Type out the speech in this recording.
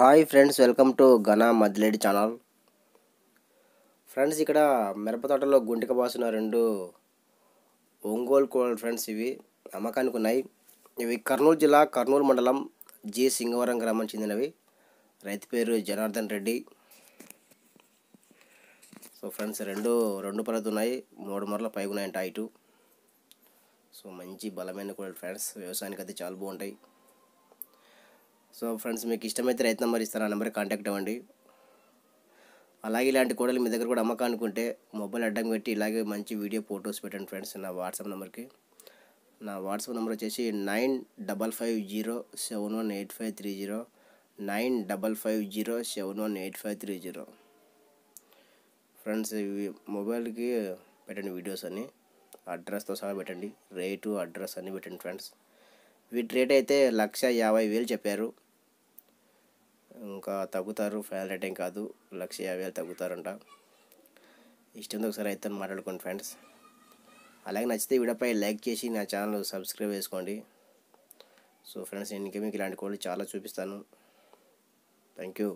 Hi friends welcome to Ghana మద్లేడి channel. Friends ఇక్కడ మిరప తోటలో గుంటిక బాసిన రెండు ఒంగోలు కోళ్ళు ఫ్రెండ్స్ ఇవి అమ్మకానికి ఉన్నాయి. ఇవి కర్నూలు జిల్లా కర్నూలు మండలం జి సింగవరం గ్రామం చెందినవి. రైతు పేరు జనార్దన్ రెడ్డి. సో ఫ్రెండ్స్ రెండు రెండు పలతో ఉన్నాయి. మూడు మరల పైగా ఉన్నాయంట హైటు సో మంచి బలమైన కోళ్ళు ఫ్రెండ్స్ వ్యవసాయానికి అయితే చాలా బాగుంటాయి. సో ఫ్రెండ్స్ మీకు ఇష్టమైతే రైతు నెంబర్ ఇస్తాను. ఆ నెంబర్కి కాంటాక్ట్ అవ్వండి. అలాగే ఇలాంటి కోడలు మీ దగ్గర కూడా అమ్మకానికి మొబైల్ అడ్డం పెట్టి ఇలాగే మంచి వీడియో ఫొటోస్ పెట్టండి ఫ్రెండ్స్ నా వాట్సాప్ నెంబర్కి. నా వాట్సాప్ నెంబర్ వచ్చేసి nine double five zero seven one eight five three zero. Nine double five zero seven one eight five three zero. Friends ఇవి మొబైల్కి పెట్టండి వీడియోస్ అన్నీ. అడ్రస్తో సహా పెట్టండి. రేటు అడ్రస్ అన్నీ పెట్టండి ఫ్రెండ్స్. వీటి రేట్ అయితే లక్ష యాభై వేలు చెప్పారు. ఇంకా తగ్గుతారు ఫైనల్ రేట్ ఏం కాదు లక్ష యాభై వేలు తగ్గుతారంట. ఇష్టం ఒకసారి అయితే మాట్లాడుకోండి ఫ్రెండ్స్. అలాగే నచ్చితే వీడియోపై లైక్ చేసి నా ఛానల్ సబ్స్క్రైబ్ చేసుకోండి. సో ఫ్రెండ్స్ నేను ఇంకా మీకు ఇలాంటి కోళ్ళు చాలా చూపిస్తాను. Thank you.